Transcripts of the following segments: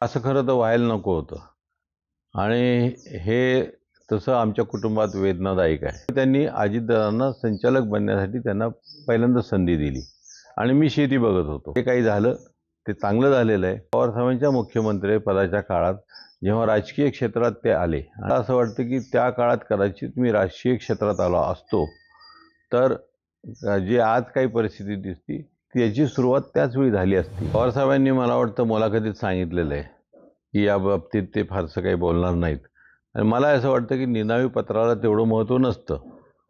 असं खरं तर व्हायला नको होतं. आणि हे तसं आमच्या कुटुंबात वेदनादायक आहे. त्यांनी अजितदादांना संचालक बनण्यासाठी त्यांना पहिल्यांदा संधी दिली. आणि मी शेती बघत होतो. ते काही झालं ते चांगलं झालेलं आहे. पवारसाहेबांच्या मुख्यमंत्री पदाच्या काळात जेव्हा राजकीय क्षेत्रात ते आले मला असं वाटतं की त्या काळात कदाचित मी राजकीय क्षेत्रात आलो असतो तर जी आज काही परिस्थिती दिसती त्याची सुरुवात त्याच वेळी झाली असती. पवारसाहेबांनी मला वाटतं मुलाखतीत सांगितलेलं आहे की या बाबतीत ते फारसं काही बोलणार नाहीत. आणि मला असं वाटतं की निनावी पत्राला तेवढं महत्त्व नसतं.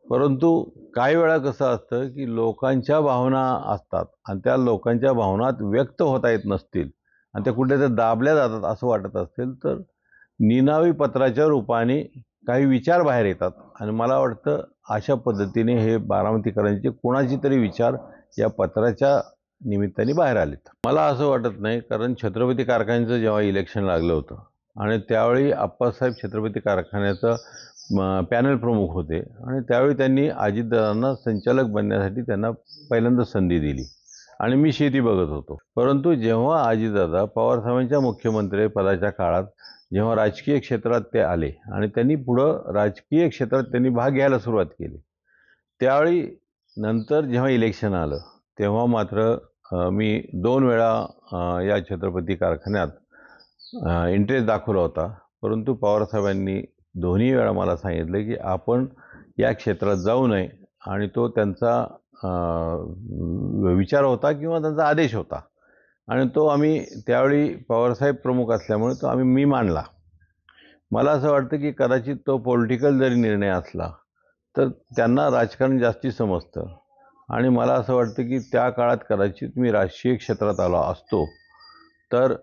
परंतु काही वेळा कसं असतं की लोकांच्या भावना असतात आणि त्या लोकांच्या भावनात व्यक्त होता येत नसतील आणि त्या कुठे तर दाबल्या जातात असं वाटत असेल तर निनावी पत्राच्या रूपाने काही विचार बाहेर येतात. आणि मला वाटतं अशा पद्धतीने हे बारामतीकरांचे कोणाचे तरी विचार या पत्राच्या निमित्ताने बाहेर आलेत. मला असं वाटत नाही कारण छत्रपती कारखान्याचं जेव्हा इलेक्शन लागलं होतं आणि त्यावेळी आप्पासाहेब छत्रपती कारखान्याचं पॅनल प्रमुख होते आणि त्यावेळी त्यांनी अजितदादांना संचालक बनण्यासाठी त्यांना पहिल्यांदा संधी दिली आणि मी शेती बघत होतो. परंतु जेव्हा अजितदादा पवारसाहेबांच्या मुख्यमंत्री पदाच्या काळात जेव्हा राजकीय क्षेत्रात ते आले आणि त्यांनी पुढं राजकीय क्षेत्रात त्यांनी भाग घ्यायला सुरुवात केली त्यावेळी नंतर जेव्हा इलेक्शन आलं तेव्हा मात्र मी दोन वेळा या छत्रपती कारखान्यात इंटरेस्ट दाखवला होता. परंतु पवारसाहेबांनी दोन्ही वेळा मला सांगितलं की आपण या क्षेत्रात जाऊ नये. आणि तो त्यांचा विचार होता किंवा त्यांचा आदेश होता. आणि तो आम्ही त्यावेळी पवारसाहेब प्रमुख असल्यामुळे तो आम्ही मी मांडला मला असं वाटतं की कदाचित तो पॉलिटिकल जरी निर्णय असला तर त्यांना राजकारण जास्ती समजतं. आणि मला असं वाटतं की त्या काळात कदाचित मी राजकीय क्षेत्रात आलो असतो तर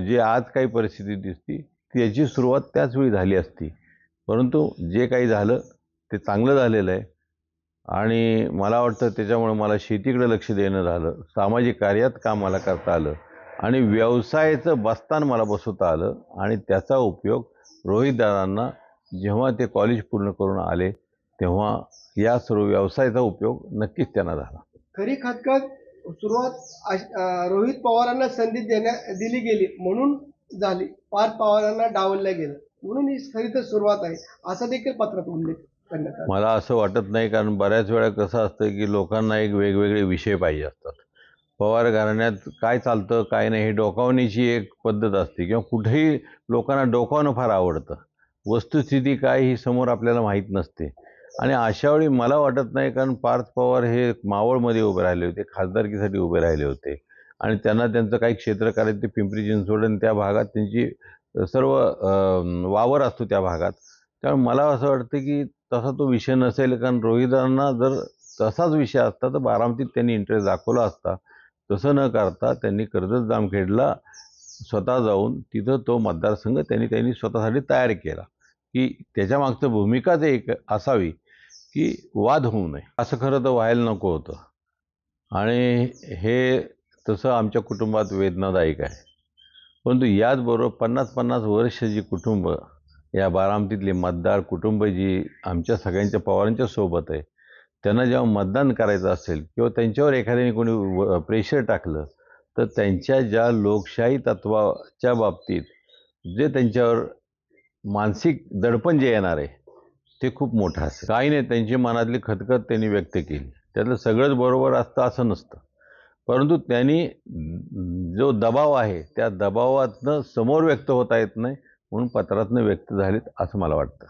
जे आज काही परिस्थिती दिसती त्याची सुरुवात त्याच वेळी झाली असती. परंतु जे काही झालं ते चांगलं झालेलं आहे. आणि मला वाटतं त्याच्यामुळे मला शेतीकडे लक्ष देणं झालं सामाजिक कार्यात काम मला करता आलं आणि व्यवसायाचं बस्तान मला बसवता आलं आणि त्याचा उपयोग रोहितदारांना जेव्हा ते कॉलेज पूर्ण करून आले तेव्हा या सर्व व्यवसायाचा उपयोग नक्कीच त्यांना झाला. खरी खतखत सुरुवात रोहित पवारांना संधी देण्या दिली गेली म्हणून झाली. पार्थ पवारांना डावलल्या गेलं. म्हणून ही खरी तर सुरुवात आहे. असा देखील पत्रात उल्लेख करण्यात आला. मला असं वाटत नाही कारण बऱ्याच वेळा कसं असतं की लोकांना एक वेगवेगळे विषय पाहिजे असतात. पवार घराण्यात काय चालतं काय नाही हे डोकावण्याची एक पद्धत असते किंवा कुठेही लोकांना डोकावणं फार आवडतं. वस्तुस्थिती काय ही समोर आपल्याला माहीत नसते. आणि अशावेळी मला वाटत नाही कारण पार्थ पवार हे मावळमध्ये उभे राहिले होते खासदारकीसाठी उभे राहिले होते. आणि त्यांना त्यांचं काही क्षेत्र करायचं ते पिंपरी चिंचवड आणि त्या भागात त्यांची सर्व वावर असतो त्या भागात. त्यामुळे मला असं वाटतं की तसा तो विषय नसेल कारण रोहिदांना जर तसाच विषय असता तर बारामतीत त्यांनी इंटरेस्ट दाखवला असता. तसं न करता त्यांनी कर्जत जामखेडला स्वतः जाऊन तिथं तो मतदारसंघ त्यांनी त्यांनी स्वतःसाठी तयार केला. की त्याच्यामागचं भूमिकाच एक असावी की वाद होऊ नये. असं खरं तर व्हायला नको होतं. आणि हे तसं आमच्या कुटुंबात वेदनादायक आहे. परंतु याचबरोबर पन्नास पन्नास वर्ष जी कुटुंब या बारामतीतली मतदार कुटुंब जी आमच्या सगळ्यांच्या पवारांच्या सोबत आहे त्यांना जेव्हा मतदान करायचं असेल किंवा त्यांच्यावर एखाद्याने कोणी प्रेशर टाकलं तर त्यांच्या ज्या लोकशाही तत्वाच्या बाबतीत जे त्यांच्यावर मानसिक दडपण जे येणार आहे ते खूप मोठं असेल. काही नाही त्यांची मनातली खतखत त्यांनी व्यक्त केली. त्यातलं सगळंच बरोबर असतं असं नसतं. परंतु त्यांनी जो दबाव आहे त्या दबावातनं समोर व्यक्त होता येत नाही म्हणून पत्रातनं व्यक्त झालेत असं मला वाटतं.